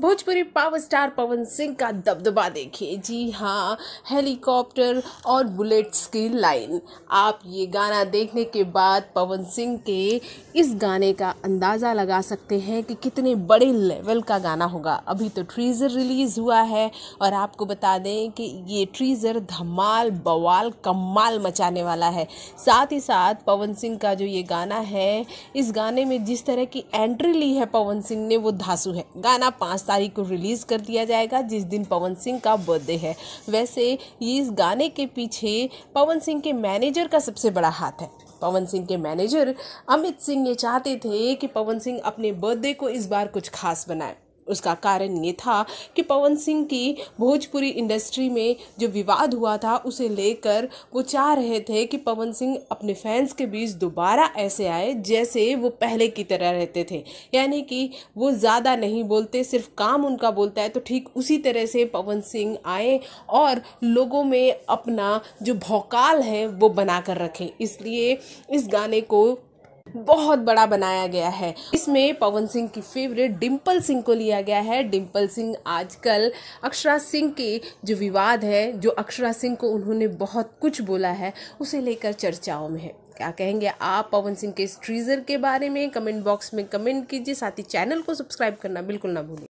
Bhojpuri power star Pawan Singh का दबदबा देखिए। जी हाँ हेलीकॉप्टर और बुलेट्स की लाइन। आप ये गाना देखने के बाद पवन सिंह के इस गाने का अंदाज़ा लगा सकते हैं कि कितने बड़े लेवल का गाना होगा। अभी तो ट्रीज़र रिलीज़ हुआ है और आपको बता दें कि ये ट्रीज़र धमाल, बवाल, कमाल मचाने वाला है। साथ ही साथ पवन सिंह का जो ये गाना है, इस गाने में जिस तरह की एंट्री ली है पवन सिंह ने, वो धासु है। गाना पाँच तारीख को रिलीज़ कर दिया जाएगा, जिस दिन पवन सिंह का बर्थडे है। वैसे इस गाने के पीछे पवन सिंह के मैनेजर का सबसे बड़ा हाथ है। पवन सिंह के मैनेजर अमित सिंह ये चाहते थे कि पवन सिंह अपने बर्थडे को इस बार कुछ खास बनाए। उसका कारण ये था कि पवन सिंह की भोजपुरी इंडस्ट्री में जो विवाद हुआ था, उसे लेकर वो चाह रहे थे कि पवन सिंह अपने फैंस के बीच दोबारा ऐसे आए, जैसे वो पहले की तरह रहते थे। यानी कि वो ज़्यादा नहीं बोलते, सिर्फ़ काम उनका बोलता है तो ठीक उसी तरह से पवन सिंह आए और लोगों में अपना जो भौकाल है, वो बना कर रखें। इसलिए इस गाने को बहुत बड़ा बनाया गया है। इसमें पवन सिंह की फेवरेट डिम्पल सिंह को लिया गया है। डिम्पल सिंह आजकल अक्षरा सिंह के जो विवाद है, जो अक्षरा सिंह को उन्होंने बहुत कुछ बोला है, उसे लेकर चर्चाओं में है। क्या कहेंगे आप पवन सिंह के इस ट्रीजर के बारे में? कमेंट बॉक्स में कमेंट कीजिए, साथ ही चैनल को सब्सक्राइब करना बिल्कुल ना भूलिए।